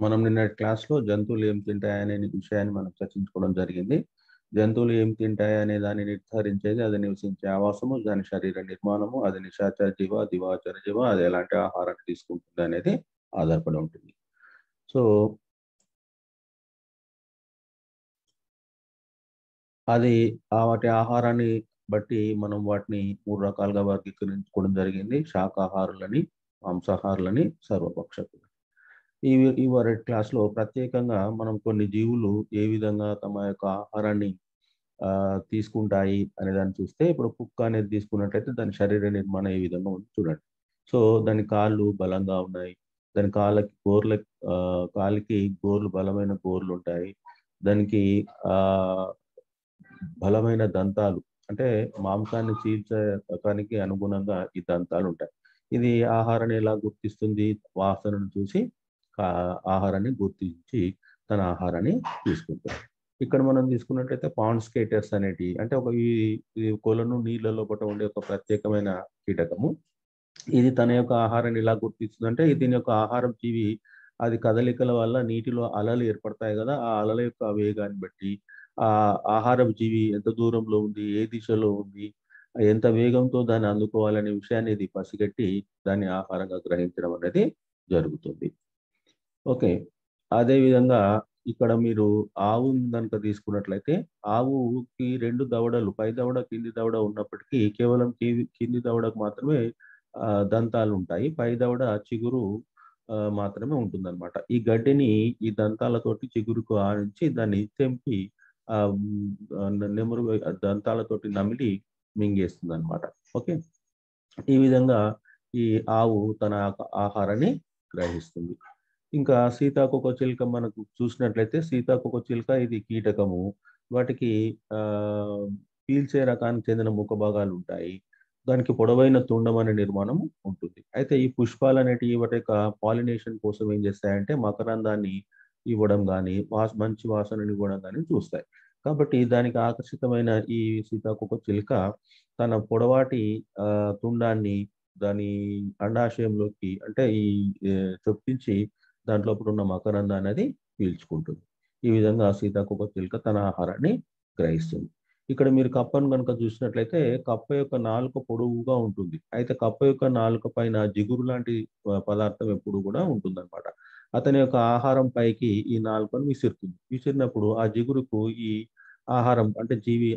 మనం నిన్నటి క్లాస్లో జంతువులు ఏం తింటాయనే విషయాన్ని మనం చర్చించుకోవడం జరిగింది. జంతువులు ఏం తింటాయి అనే దాన్ని నిర్ధారించేది అది నివసించే ఆవాసము దాని శరీర నిర్మాణము అది నిశాచర జీవ దివాచర జీవ అది ఎలాంటి ఆహారాన్ని తీసుకుంటుంది అనేది ఆధారపడి ఉంటుంది. సో అది వాటి ఆహారాన్ని బట్టి మనం వాటిని మూడు రకాలుగా వర్గీకరించుకోవడం జరిగింది. శాకాహారులని మాంసాహారులని సర్వపక్షకులు ఈ ఈ వారి క్లాస్లో ప్రత్యేకంగా మనం కొన్ని జీవులు ఏ విధంగా తమ యొక్క ఆహారాన్ని ఆ తీసుకుంటాయి అనే దాన్ని చూస్తే ఇప్పుడు కుక్క అనేది తీసుకున్నట్లయితే దాని శరీర నిర్మాణం ఏ విధంగా ఉంది చూడండి. సో దాని కాళ్ళు బలంగా ఉన్నాయి. దాని కాళ్ళకి గోర్ల కాలికి గోర్లు బలమైన గోర్లు ఉంటాయి. దానికి ఆ బలమైన దంతాలు అంటే మాంసాన్ని చీల్చడానికి అనుగుణంగా ఈ దంతాలు ఉంటాయి. ఇది ఆహారాన్ని ఎలా గుర్తిస్తుంది? వాసనను చూసి ఆహారాన్ని గుర్తించి తన ఆహారాన్ని తీసుకుంటాడు. ఇక్కడ మనం తీసుకున్నట్లయితే పాండ్ స్కేటర్స్ అనేటి అంటే ఒక ఈ కొలను నీళ్ళ లోపల ఉండే ఒక ప్రత్యేకమైన కీటకము. ఇది తన యొక్క ఆహారాన్ని ఎలా గుర్తిస్తుందంటే దీని యొక్క ఆహారం జీవి అది కదలికల వల్ల నీటిలో అలలు ఏర్పడతాయి కదా ఆ అలల యొక్క వేగాన్ని బట్టి ఆ ఆహారం జీవి ఎంత దూరంలో ఉంది ఏ దిశలో ఉంది ఎంత వేగంతో దాన్ని అందుకోవాలనే విషయాన్ని ఇది పసిగట్టి దాన్ని ఆహారంగా గ్రహించడం అనేది జరుగుతుంది. ఓకే. అదేవిధంగా ఇక్కడ మీరు ఆవు కనుక తీసుకున్నట్లయితే ఆవుకి రెండు దవడలు పై దవడ కింది దవడ ఉన్నప్పటికీ కేవలం కింది దవడకు మాత్రమే దంతాలు ఉంటాయి పై దవడ చిగురు మాత్రమే ఉంటుందన్నమాట. ఈ గడ్డిని ఈ దంతాలతోటి చిగురుకు ఆరించి దాన్ని తెంపి ఆ నెమరు దంతాలతోటి నమిలి మింగేస్తుంది అనమాట ఓకే? ఈ విధంగా ఈ ఆవు తన ఆహారాన్ని గ్రహిస్తుంది. ఇంకా సీతాకొక చిలుక మనకు చూసినట్లయితే సీతాకొక చిలుక ఇది కీటకము. వాటికి ఆ పీల్చే రకానికి చెందిన ముఖ భాగాలు ఉంటాయి. దానికి పొడవైన తుండం అనే నిర్మాణం ఉంటుంది. అయితే ఈ పుష్పాలు అనేటివి వాటి యొక్క పాలినేషన్ కోసం ఏం చేస్తాయంటే మకరందాన్ని ఇవ్వడం కానీ వాస మంచి వాసనని ఇవ్వడం కానీ చూస్తాయి. కాబట్టి దానికి ఆకర్షితమైన ఈ సీతాకొక చిలుక తన పొడవాటి ఆ తుండాన్ని దాని అండాశయంలోకి అంటే ఈ చొప్పించి దాంట్లో ఉన్న మకరంద అనేది పీల్చుకుంటుంది. ఈ విధంగా సీతాకోక చిలుక తన ఆహారాన్ని గ్రహిస్తుంది. ఇక్కడ మీరు కప్పను కనుక చూసినట్లయితే కప్ప యొక్క నాలుక పొడవుగా ఉంటుంది. అయితే కప్ప యొక్క నాలుక పైన జిగురు లాంటి పదార్థం ఎప్పుడు కూడా ఉంటుందన్నమాట. అతని యొక్క ఆహారం పైకి ఈ నాలుకను విసురుతుంది. విసిరినప్పుడు ఆ జిగురుకు ఈ ఆహారం అంటే జీవి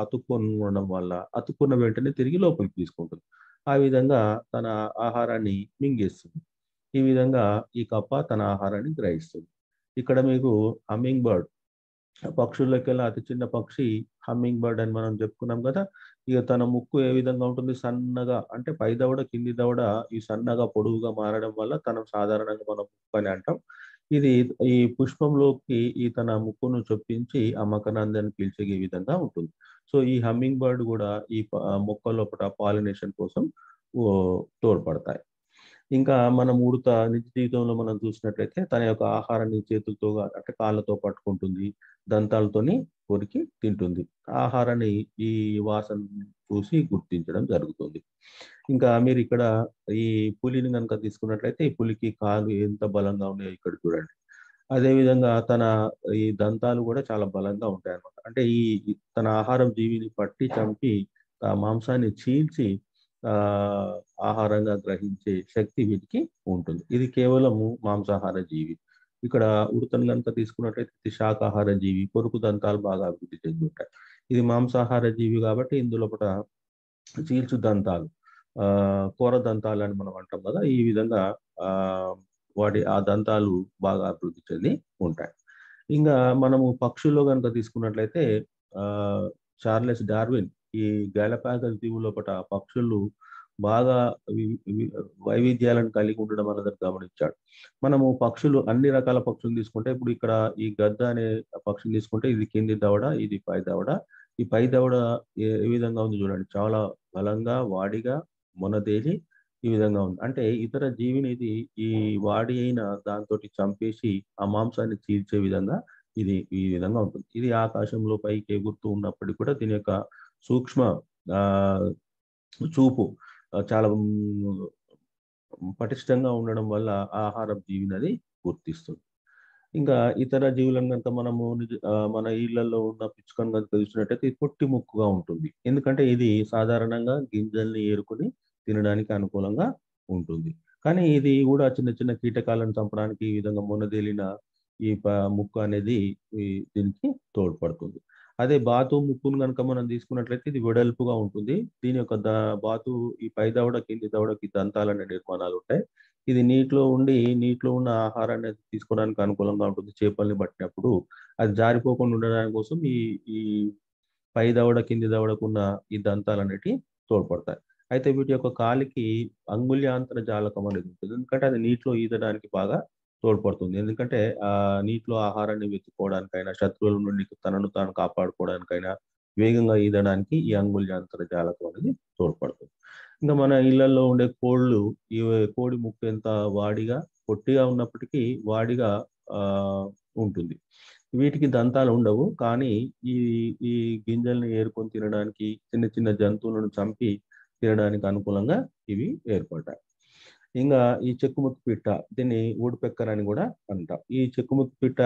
అతుక్కొని ఉండడం వల్ల అతుక్కున్న వెంటనే తిరిగి లోపలికి తీసుకుంటుంది. ఆ విధంగా తన ఆహారాన్ని మింగేస్తుంది. ఈ విధంగా ఈ కప్ప తన ఆహారాన్ని గ్రహిస్తుంది. ఇక్కడ మీకు హమ్మింగ్ బర్డ్ పక్షుల్లోకెల్లా అతి చిన్న పక్షి హమ్మింగ్ బర్డ్ అని మనం చెప్పుకున్నాం కదా ఇక తన ముక్కు ఏ విధంగా ఉంటుంది? సన్నగా అంటే పై దవడ కింది దవడ ఈ సన్నగా పొడవుగా మారడం వల్ల తనం సాధారణంగా మనం ముక్కు అని అంటాం. ఇది ఈ పుష్పంలోకి ఈ తన ముక్కును చొప్పించి ఆ మకరందాన్ని పీల్చే విధంగా ఉంటుంది. సో ఈ హమ్మింగ్ బర్డ్ కూడా ఈ మొక్క లోపల పాలినేషన్ కోసం తోడ్పడతాయి. ఇంకా మనం ఉడత నిజ జీవితంలో మనం చూసినట్లయితే తన యొక్క ఆహారాన్ని చేతులతో అంటే కాళ్ళతో పట్టుకుంటుంది. దంతాలతోని కొరికి తింటుంది. ఆహారాన్ని ఈ వాసన చూసి గుర్తించడం జరుగుతుంది. ఇంకా మీరు ఇక్కడ ఈ పులిని కనుక తీసుకున్నట్లయితే ఈ పులికి కాలు ఎంత బలంగా ఉన్నాయో ఇక్కడ చూడండి. అదేవిధంగా తన ఈ దంతాలు కూడా చాలా బలంగా ఉంటాయి అన్నమాట అంటే ఈ తన ఆహారం జీవిని పట్టి చంపి ఆ మాంసాన్ని చీల్చి ఆహారంగా గ్రహించే శక్తి వీటికి ఉంటుంది. ఇది కేవలము మాంసాహార జీవి. ఇక్కడ ఉడతను కనుక తీసుకున్నట్లయితే శాకాహార జీవి కొరుకు దంతాలు బాగా అభివృద్ధి చెంది ఉంటాయి ఇది మాంసాహార జీవి కాబట్టి ఇందులో చీల్చు దంతాలు ఆ కూర దంతాలు అని మనం అంటాం కదా ఈ విధంగా ఆ వాటి ఆ దంతాలు బాగా అభివృద్ధి చెంది ఉంటాయి. ఇంకా మనము పక్షుల్లో కనుక తీసుకున్నట్లయితే ఆ చార్లెస్ డార్విన్ ఈ గైలపాగస్ దీవులోపట పక్షులు బాగా వైవిధ్యాలను కలిగి ఉండడం అనేది గమనించాడు. మనము పక్షులు అన్ని రకాల పక్షులు తీసుకుంటే ఇప్పుడు ఇక్కడ ఈ గద్ద అనే పక్షిని తీసుకుంటే ఇది కింది దవడ ఇది పై దవడ. ఈ పై దవడ ఏ విధంగా ఉంది చూడండి. చాలా బలంగా వాడిగా మొనదేలి ఈ విధంగా ఉంది. అంటే ఇతర జీవిని ఇది ఈ వాడి అయిన దాంతో చంపేసి ఆ మాంసాన్ని చీల్చే విధంగా ఇది ఈ విధంగా ఉంటుంది. ఇది ఆకాశంలో పైకి ఎగురుతూ ఉన్నప్పటికీ కూడా దీని యొక్క సూక్ష్మ ఆ చూపు చాలా పటిష్టంగా ఉండడం వల్ల ఆహారం జీవిని అది గుర్తిస్తుంది. ఇంకా ఇతర జీవులను కనుక మనము మన ఇళ్ళలో ఉన్న పిచ్చుకను కనుక చూసినట్టయితే ఇది పొట్టి ముక్కుగా ఉంటుంది. ఎందుకంటే ఇది సాధారణంగా గింజల్ని ఏరుకొని తినడానికి అనుకూలంగా ఉంటుంది. కానీ ఇది కూడా చిన్న చిన్న కీటకాలను చంపడానికి ఈ విధంగా మొనదేలిన ఈ ముక్కు అనేది దీనికి తోడ్పడుతుంది. అదే బాతు ముక్కును కనుక మనం తీసుకున్నట్లయితే ఇది వెడల్పుగా ఉంటుంది. దీని యొక్క ద బాతు ఈ పై దవడ కింది దవడకి దంతాలు అనే నిర్మాణాలు ఉంటాయి. ఇది నీటిలో ఉండి నీటిలో ఉన్న ఆహారాన్ని తీసుకోవడానికి అనుకూలంగా ఉంటుంది. చేపల్ని పట్టినప్పుడు అది జారిపోకుండా ఉండడానికి కోసం ఈ ఈ పై దవడ కింది దవడకున్న ఈ దంతాలు అనేటివి తోడ్పడతాయి. అయితే వీటి యొక్క కాలికి అంగుళ్యాంతర జాలకం అనేది ఉంటుంది. ఎందుకంటే అది నీటిలో ఈదడానికి బాగా తోడ్పడుతుంది. ఎందుకంటే ఆ నీటిలో ఆహారాన్ని వెతుక్కోవడానికైనా శత్రువుల నుండి తనను తాను కాపాడుకోవడానికైనా వేగంగా ఈదడానికి ఈ అంగుళ్యాంతర జాలకం అనేది తోడ్పడుతుంది. ఇంకా మన ఇళ్ళలో ఉండే కోళ్ళు ఈ కోడి ముక్కు ఎంత వాడిగా పొట్టిగా ఉన్నప్పటికీ వాడిగా ఆ ఉంటుంది. వీటికి దంతాలు ఉండవు. కానీ ఈ ఈ గింజల్ని ఏరుకొని తినడానికి చిన్న చిన్న జంతువులను చంపి తినడానికి అనుకూలంగా ఇవి ఏర్పడ్డాయి ఇంకా ఈ చెక్కుముక్కు పిట్ట దీన్ని ఊడిపెక్కర్ అని కూడా అంటాం. ఈ చెక్కుముక్కు పిట్ట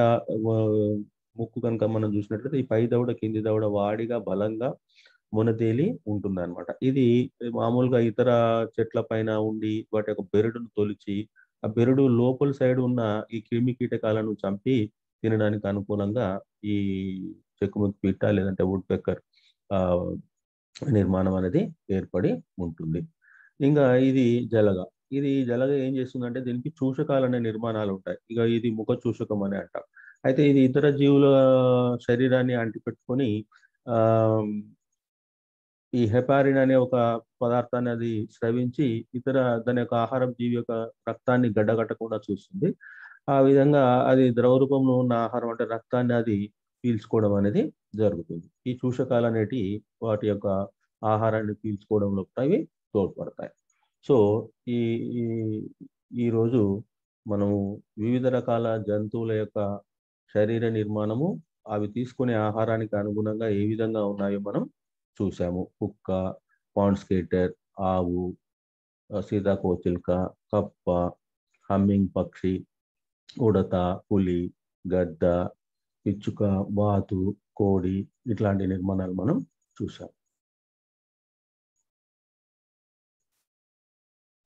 ముక్కు కనుక మనం చూసినట్లయితే ఈ పై దవడ కింది దవడ వాడిగా బలంగా మునతేలి ఉంటుందన్నమాట. ఇది మామూలుగా ఇతర చెట్ల పైన ఉండి వాటి యొక్క బెరడును తొలిచి ఆ బెరడు లోపల సైడ్ ఉన్న ఈ క్రిమి కీటకాలను చంపి తినడానికి అనుకూలంగా ఈ చెక్కుముక్కు పిట్ట లేదంటే వుడ్ పెక్కర్ ఆ నిర్మాణం అనేది ఏర్పడి ఉంటుంది. ఇంకా ఇది జలగ. ఇది జలగ ఏం చేస్తుందంటే దీనికి చూషకాలు అనే నిర్మాణాలు ఉంటాయి. ఇక ఇది ముఖ చూషకం అని అంటాం. అయితే ఇది ఇతర జీవుల శరీరాన్ని అంటిపెట్టుకొని ఆ ఈ హెపారిన్ అనే ఒక పదార్థాన్ని అది స్రవించి ఇతర దాని యొక్క ఆహారం జీవి యొక్క రక్తాన్ని గడ్డగట్టకుండా చూస్తుంది. ఆ విధంగా అది ద్రవ రూపంలో ఉన్న ఆహారం అంటే రక్తాన్ని అది పీల్చుకోవడం అనేది జరుగుతుంది. ఈ చూషకాలు అనేటి వాటి యొక్క ఆహారాన్ని పీల్చుకోవడంలో అవి ఇవి తోడ్పడతాయి. సో ఈ ఈ- ఈరోజు మనము వివిధ రకాల జంతువుల యొక్క శరీర నిర్మాణము అవి తీసుకునే ఆహారానికి అనుగుణంగా ఏ విధంగా ఉన్నాయో మనం చూసాము కుక్క పాండ్ స్కేటర్ ఆవు సీతాకోచిల్క కప్ప హమ్మింగ్ పక్షి ఉడత పులి గద్ద పిచ్చుక బాతు కోడి ఇట్లాంటి నిర్మాణాలు మనం చూసాం